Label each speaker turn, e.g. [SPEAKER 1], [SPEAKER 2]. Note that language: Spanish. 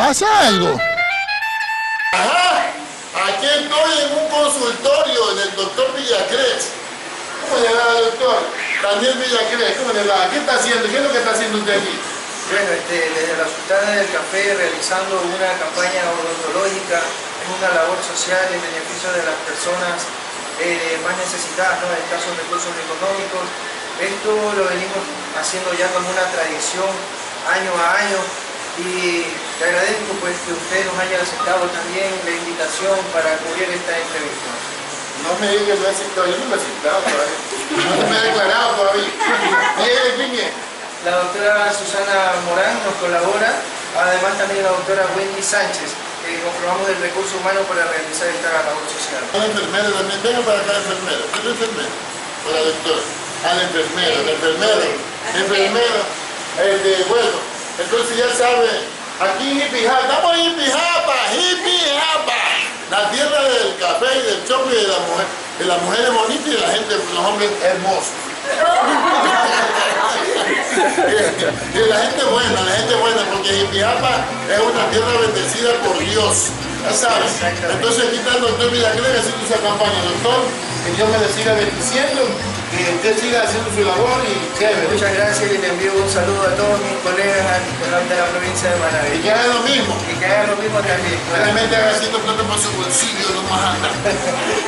[SPEAKER 1] ¿Pasa algo?
[SPEAKER 2] Ajá, aquí estoy en un consultorio del doctor Villacrés. ¿Cómo le va, doctor? Daniel Villacrés, ¿cómo le va? ¿Qué está haciendo? ¿Qué es lo que está haciendo usted aquí?
[SPEAKER 3] Bueno, este, desde la Sultana del Café realizando una campaña odontológica, es una labor social en beneficio de las personas eh, más necesitadas, ¿no? en escasos recursos económicos. Esto lo venimos haciendo ya como una tradición año a año y le agradezco pues que usted nos haya aceptado también la invitación para cubrir esta entrevista.
[SPEAKER 2] No me diga que lo he aceptado, yo no lo he aceptado todavía. No me he declarado todavía. ¿Y él de quién es?
[SPEAKER 3] La doctora Susana Morán nos colabora, además también la doctora Wendy Sánchez, que comprobamos el recurso humano para realizar esta labor social.
[SPEAKER 2] A la enfermera también, venga para acá, enfermera. ¿Qué es enfermera? Para la doctora. A la enfermera, la enfermera. Enfermera. Este, bueno, entonces ya sabe, aquí en Hipijapa, estamos en Hipijapa, Hipijapa. La tierra del café y del chocolate y de la mujer. De las mujeres bonitas y de la gente, los hombres hermosos. y la gente buena, la gente buena, porque Ipiapa es una tierra bendecida por Dios. Ya sabes. Entonces aquí está el doctor Villacrés haciendo esa campaña. Doctor, que Dios me le siga bendiciendo, que usted siga haciendo su labor y chévere.
[SPEAKER 3] Muchas gracias y le envío un saludo a todos mis colegas de la, de la provincia de
[SPEAKER 2] Y
[SPEAKER 3] Manaví.
[SPEAKER 2] que haga lo mismo.
[SPEAKER 3] Y que hagan lo mismo también.
[SPEAKER 2] Realmente haga haciendo plata por su bolsillo, no más anda.